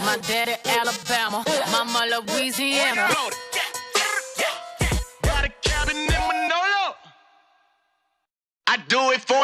My daddy Alabama, mama Louisiana. Got a cabin in Manolo. I do it for the